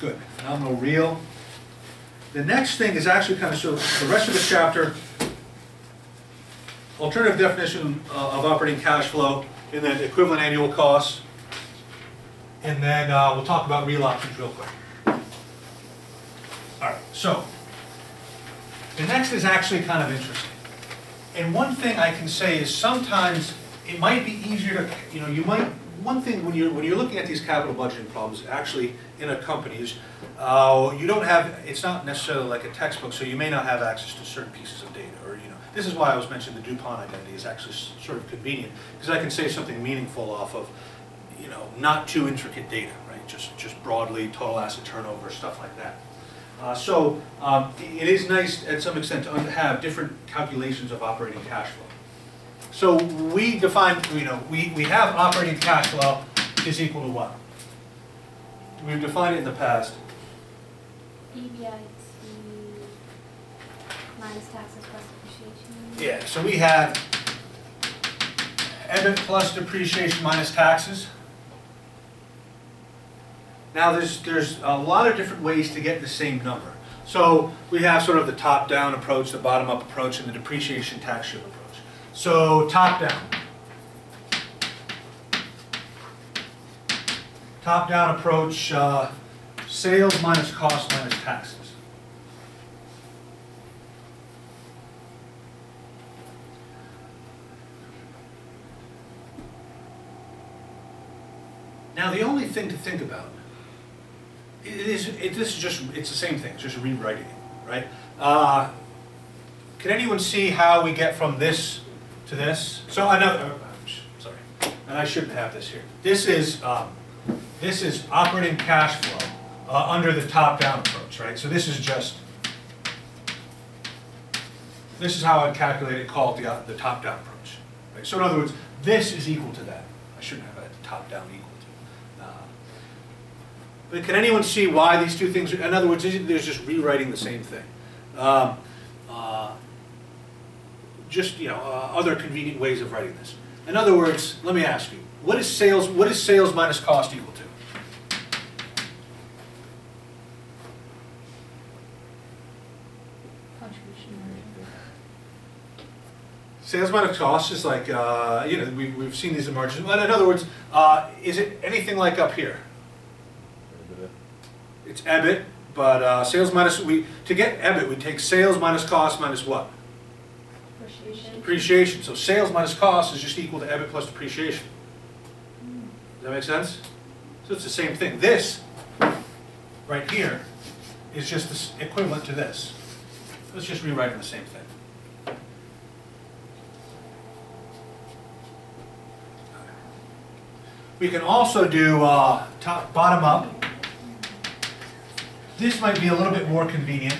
Good, nominal real. The next thing is actually kind of, so the rest of the chapter, alternative definition of operating cash flow, and then equivalent annual costs. And then uh, we'll talk about real options real quick. All right, so, the next is actually kind of interesting. And one thing I can say is sometimes it might be easier to, you know, you might, one thing when you're, when you're looking at these capital budgeting problems, actually in a company is, uh, you don't have, it's not necessarily like a textbook, so you may not have access to certain pieces of data, or, you know, this is why I was mentioning the DuPont identity is actually sort of convenient, because I can say something meaningful off of, you know, not too intricate data, right? Just, just broadly, total asset turnover, stuff like that. Uh, So um, it is nice at some extent to have different calculations of operating cash flow. So we define, you know, we, we have operating cash flow is equal to what? We've defined it in the past. EBIT minus taxes plus depreciation. Yeah, so we have EBIT plus depreciation minus taxes. Now, there's, there's a lot of different ways to get the same number. So we have sort of the top-down approach, the bottom-up approach, and the depreciation tax shield approach. So top-down. Top-down approach, uh, sales minus cost minus taxes. Now, the only thing to think about, is, it, this is just, it's the same thing, it's just rewriting it, right? Uh, Can anyone see how we get from this to this? So another, oh, sorry, and I shouldn't have this here. This is, um, this is operating cash flow, uh, under the top-down approach, right? So this is just, this is how I'd calculate it, called the, uh, the top-down approach. Right? So in other words, this is equal to that. I shouldn't have a top-down equal to. Uh, But can anyone see why these two things, are- in other words, there's just rewriting the same thing. Um, Just, you know, uh, other convenient ways of writing this. In other words, let me ask you, what is sales, what is sales minus cost equal to? Contribution margin. Sales minus cost is like, uh, you know, we, we've seen these in margins, but in other words, uh, is it anything like up here? It's EBIT, but uh, sales minus, we, to get EBIT, we take sales minus cost minus what? Depreciation. Depreciation, so sales minus cost is just equal to EBIT plus depreciation. Does that make sense? So it's the same thing. This, right here, is just equivalent to this. Let's just rewrite the same thing. We can also do uh, top, bottom up. This might be a little bit more convenient.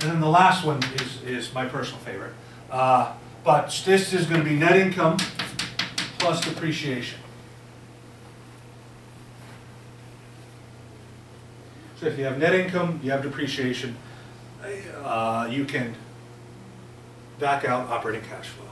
And then the last one is, is my personal favorite. Uh, But this is going to be net income plus depreciation. So if you have net income, you have depreciation, uh, you can back out operating cash flow.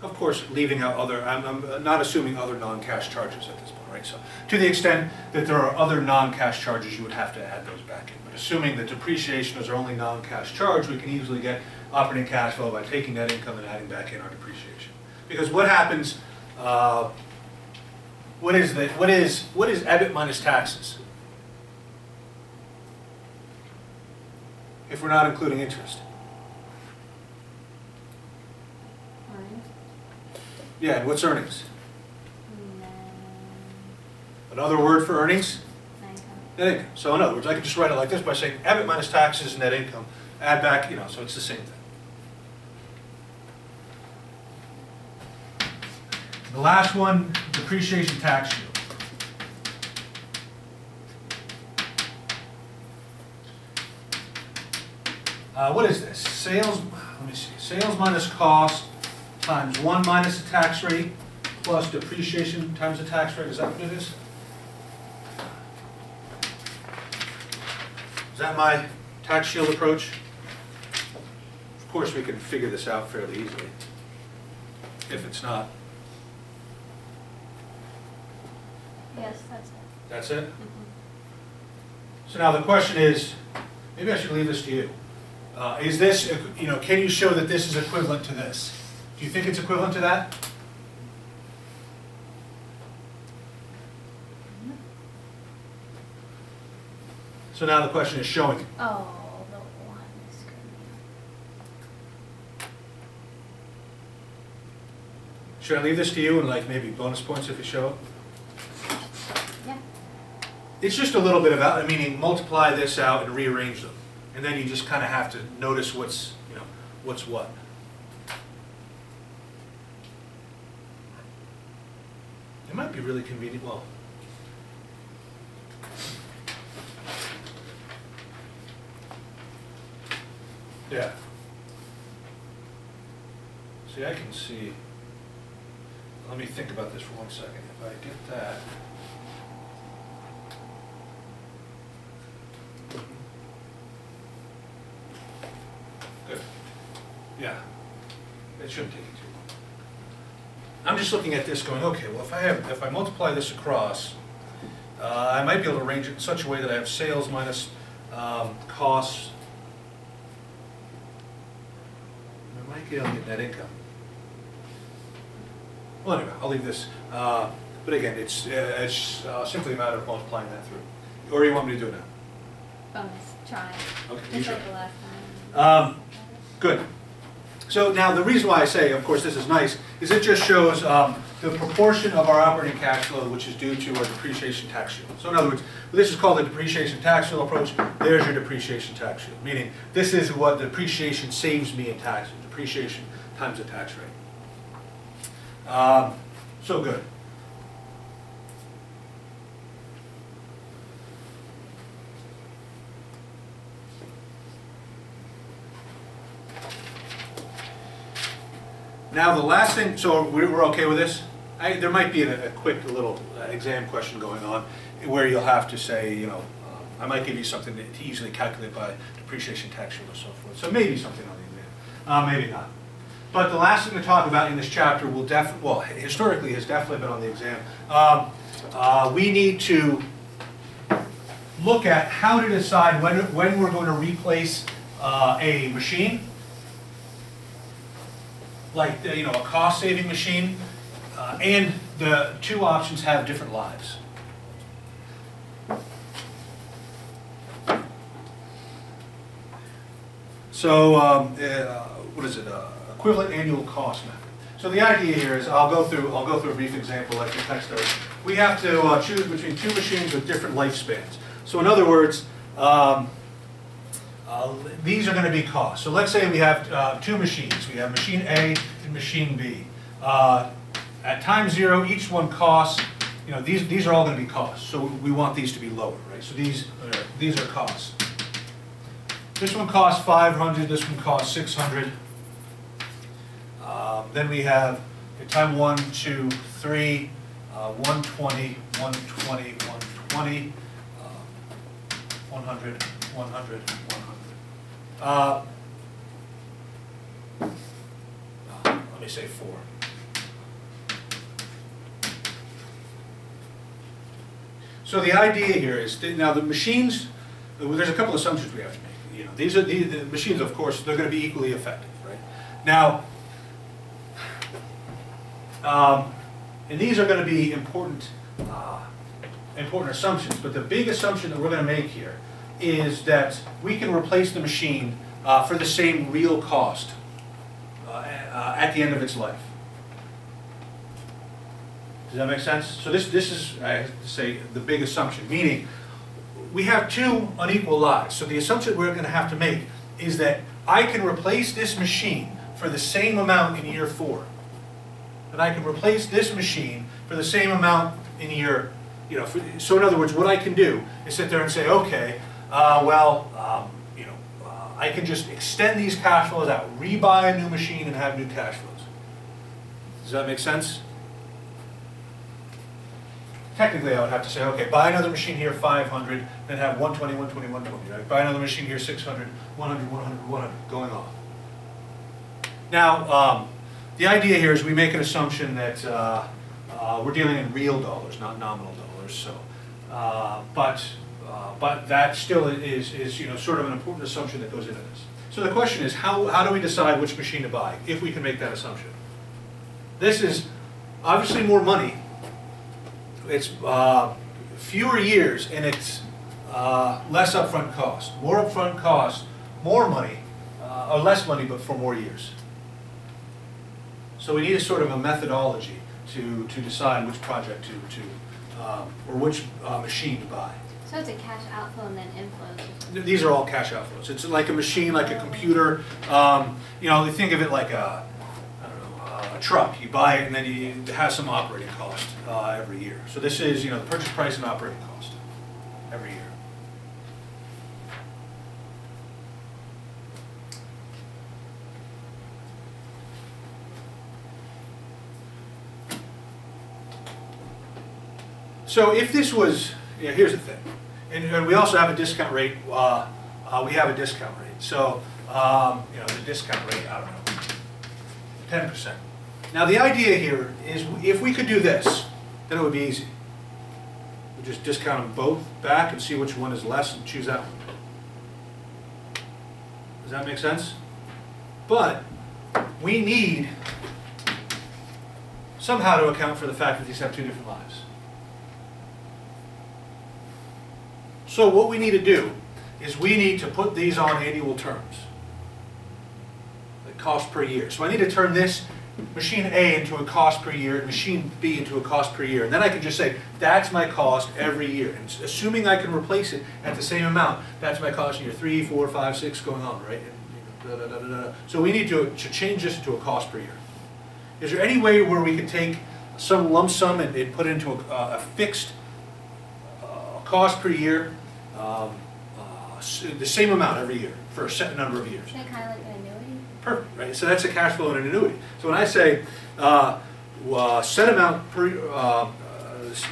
Of course, leaving out other, I'm, I'm not assuming other non-cash charges at this point, right? So to the extent that there are other non-cash charges, you would have to add those back in. But assuming that depreciation is our only non-cash charge, we can easily get operating cash flow by taking net income and adding back in our depreciation. Because what happens, uh, what is the, what is, what is EBIT minus taxes? If we're not including interest. Fine. Yeah, and what's earnings? And Another word for earnings? net income. Net income. So in other words, I could just write it like this by saying EBIT minus taxes net income, add back, you know, so it's the same thing. The last one, depreciation tax shield. Uh, what is this? Sales, let me see, sales minus cost times one minus the tax rate plus depreciation times the tax rate, is that what it is? Is that my tax shield approach? Of course, we can figure this out fairly easily. If it's not, Yes, that's it. that's it? Mhm. So now the question is, maybe I should leave this to you. Uh, Is this, you know, can you show that this is equivalent to this? Do you think it's equivalent to that? So now the question is showing. Oh, the one is good. Should I leave this to you and like maybe bonus points if you show. It's just a little bit of, out- meaning multiply this out and rearrange them. And then you just kind of have to notice what's, you know, what's what. It might be really convenient, well. Yeah. See, I can see, let me think about this for one second. If I get that. Good. Yeah. It shouldn't take you too long. I'm just looking at this going, okay, well, if I have, if I multiply this across, uh, I might be able to arrange it in such a way that I have sales minus um, costs. I might be able to get net income. Well, anyway, I'll leave this. Uh, But again, it's, uh, it's uh, simply a matter of multiplying that through. Or you want me to do it now? Bonus, try. Okay, you Just like try. the last time. Um, Good. So now, the reason why I say, of course, this is nice, is it just shows um, the proportion of our operating cash flow which is due to our depreciation tax shield. So in other words, this is called the depreciation tax shield approach, there's your depreciation tax shield, meaning this is what the depreciation saves me in taxes, depreciation times the tax rate. Um, So good. Now, the last thing, so we're, okay with this? I, there might be a, a quick little uh, exam question going on where you'll have to say, you know, uh, I might give you something to easily calculate by depreciation tax shield or so forth. So maybe something on the exam, uh, maybe not. But the last thing to talk about in this chapter will def, well, historically has definitely been on the exam. Um, uh, we need to look at how to decide when, when we're going to replace uh, a machine like, uh, you know, a cost-saving machine, uh, and the two options have different lives. So, um, uh, what is it, uh, equivalent annual cost method. So the idea here is, I'll go through, I'll go through a brief example like the text does. We have to uh, choose between two machines with different lifespans. So in other words, um, uh, These are going to be costs. So let's say we have uh, two machines. We have machine A and machine B. Uh, At time zero, each one costs, you know, these, these are all going to be costs. So we want these to be lower, right? So these, these are costs. This one costs 500, this one costs 600. Um, Then we have at time one, two, three, uh, 120, 120, 120, uh, 100, 100, 100. Uh, Let me say four. So the idea here is, that now the machines, there's a couple of assumptions we have to make. You know, these are, the, the machines, of course, they're gonna be equally effective, right? Now, um, and these are gonna be important, uh, important assumptions, but the big assumption that we're gonna make here is that we can replace the machine uh, for the same real cost uh, uh, at the end of its life. Does that make sense? So this, this is, I have to say, the big assumption, meaning we have two unequal lives. So the assumption we're gonna have to make is that I can replace this machine for the same amount in year four. And I can replace this machine for the same amount in year, you know, for- so in other words, what I can do is sit there and say, okay, uh, well, um, you know, uh, I can just extend these cash flows out, rebuy a new machine and have new cash flows. Does that make sense? Technically, I would have to say, okay, buy another machine here, 500, then have 120, 120, 120, right? Buy another machine here, 600, 100, 100, 100, going on. Now, um, the idea here is we make an assumption that uh, uh, we're dealing in real dollars, not nominal dollars, so. uh, But um, but that still is, is, you know, sort of an important assumption that goes into this. So the question is, how, how do we decide which machine to buy, if we can make that assumption? This is obviously more money. It's uh, fewer years, and it's uh, less upfront cost. More upfront cost, more money, uh, or less money, but for more years. So we need a sort of a methodology to, to decide which project to, to, um, or which uh, machine to buy. So it's a cash outflow and then inflows. These are all cash outflows. It's like a machine, like a computer. Um, you know, think of it like a, I don't know, a truck. You buy it and then you, it has some operating cost uh, every year. So this is, you know, the purchase price and operating cost every year. So if this was, yeah, here's the thing, and, and we also have a discount rate, uh, uh, we have a discount rate. So, um, you know, the discount rate, I don't know, ten percent. Now, the idea here is if we could do this, then it would be easy. We just discount them both back and see which one is less and choose that one. Does that make sense? But we need somehow to account for the fact that these have two different lives. So what we need to do is we need to put these on annual terms. The cost per year. So I need to turn this machine A into a cost per year, and machine B into a cost per year. And then I can just say, that's my cost every year. And assuming I can replace it at the same amount, that's my cost in year three, four, five, six, going on, right? And, you know, da, da, da. So we need to, to change this to a cost per year. Is there any way where we could take some lump sum and, and put into a, a fixed uh, cost per year, um, uh, the same amount every year for a set number of years? Isn't kind of like an annuity? Perfect, right? So that's a cash flow and an annuity. So when I say uh, uh, set amount per, uh, uh,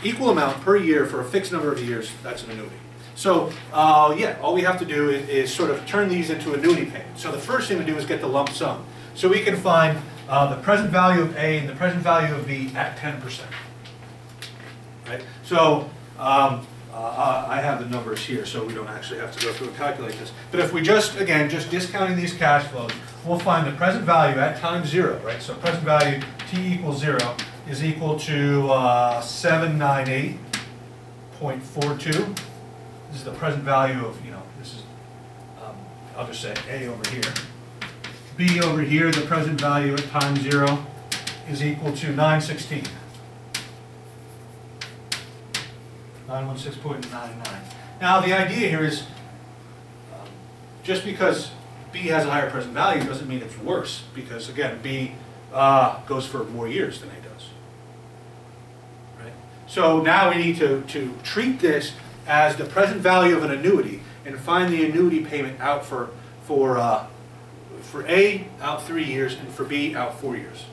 equal amount per year for a fixed number of years, that's an annuity. So, uh, yeah, all we have to do is, is sort of turn these into annuity payments. So the first thing to do is get the lump sum. So we can find uh, the present value of A and the present value of B at 10%. Right? So, um, uh, I have the numbers here, so we don't actually have to go through and calculate this. But if we just, again, just discounting these cash flows, we'll find the present value at time zero, right? So present value, T equals zero, is equal to uh, 798.42. This is the present value of, you know, this is, um, I'll just say A over here. B over here, the present value at time zero is equal to 916. 916.99. Now, the idea here is, um, just because B has a higher present value doesn't mean it's worse, because again, B uh, goes for more years than A does. Right? So now we need to, to treat this as the present value of an annuity and find the annuity payment out for, for, uh, for A, out three years, and for B, out four years.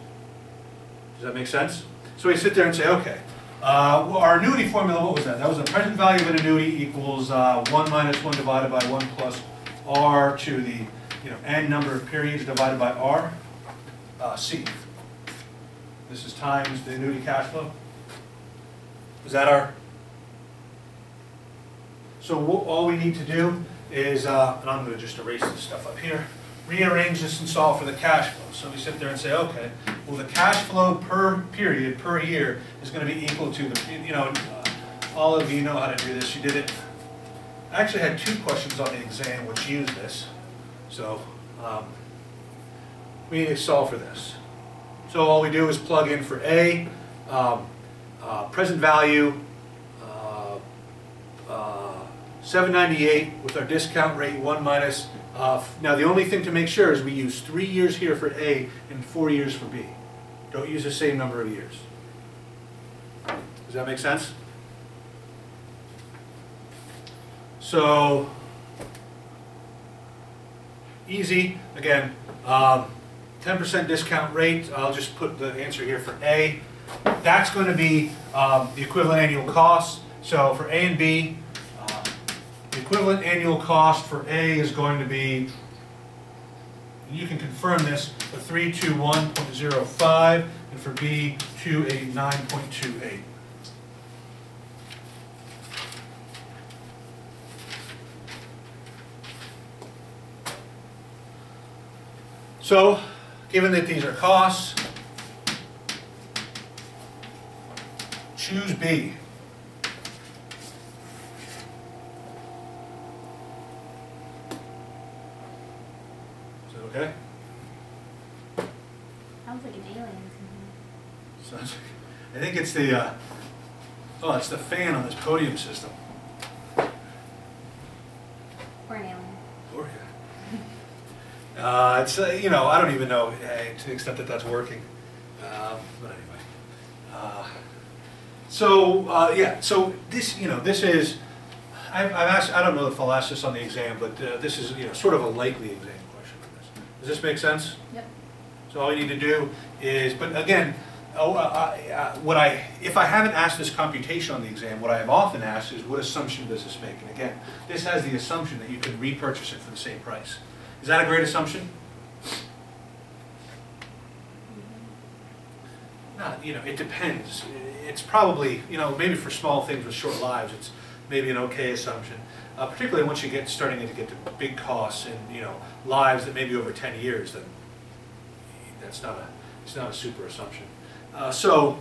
Does that make sense? So we sit there and say, okay, uh, our annuity formula, what was that? That was the present value of an annuity equals uh, 1 minus 1 divided by 1 plus R to the, you know, n number of periods divided by R, uh, C. This is times the annuity cash flow. Is that our? So all we need to do is, uh, and I'm gonna just erase this stuff up here, rearrange this and solve for the cash flow. So we sit there and say, okay, well, the cash flow per period, per year, is gonna be equal to the, you know, uh, all of you know how to do this, you did it. I actually had two questions on the exam which used this, so, um, we need to solve for this. So all we do is plug in for A, um, uh, present value, uh, uh, 798 with our discount rate 1 minus. Uh, Now, the only thing to make sure is we use three years here for A and four years for B. Don't use the same number of years. Does that make sense? So, easy, again, um, 10% discount rate, I'll just put the answer here for A. That's going to be um, the equivalent annual cost. So for A and B, the equivalent annual cost for A is going to be, you can confirm this, but 321.05, and for B, 289.28. So, given that these are costs, choose B. okay? Sounds like an alien Sounds like- I think it's the, uh, oh, it's the fan on this podium system. Or an alien. Or, yeah. Uh, it's, uh, you know, I don't even know, eh, to the extent that that's working. Um, But anyway. Uh, So, uh, yeah, so this, you know, this is, I've, I've asked, I don't know ask this on the exam, but uh, this is, you know, sort of a likely exam question for this. Does this make sense? Yep. So all you need to do is, but again, oh, uh, uh, what I, if I haven't asked this computation on the exam, what I have often asked is, what assumption does this make? And again, this has the assumption that you can repurchase it for the same price. Is that a great assumption? Not, you know, it depends. It's probably, you know, maybe for small things with short lives, it's maybe an okay assumption. Uh, particularly once you get, starting to get to big costs and, you know, lives that may be over ten years, then that's not a, it's not a super assumption. Uh, so,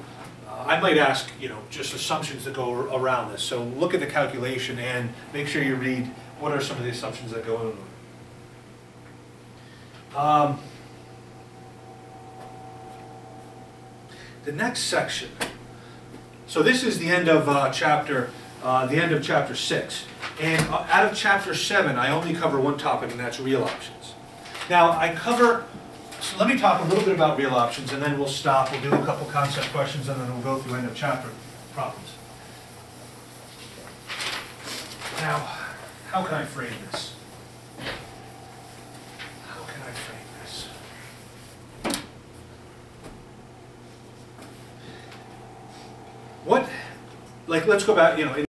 uh, I might ask, you know, just assumptions that go around this. So look at the calculation and make sure you read what are some of the assumptions that go into it. Um, the next section, so this is the end of uh, chapter, uh, the end of chapter six. And uh, out of chapter seven, I only cover one topic, and that's real options. Now, I cover, so let me talk a little bit about real options, and then we'll stop, we'll do a couple concept questions, and then we'll go through end of chapter problems. Now, how can I frame this? How can I frame this? What, like, let's go back, you know,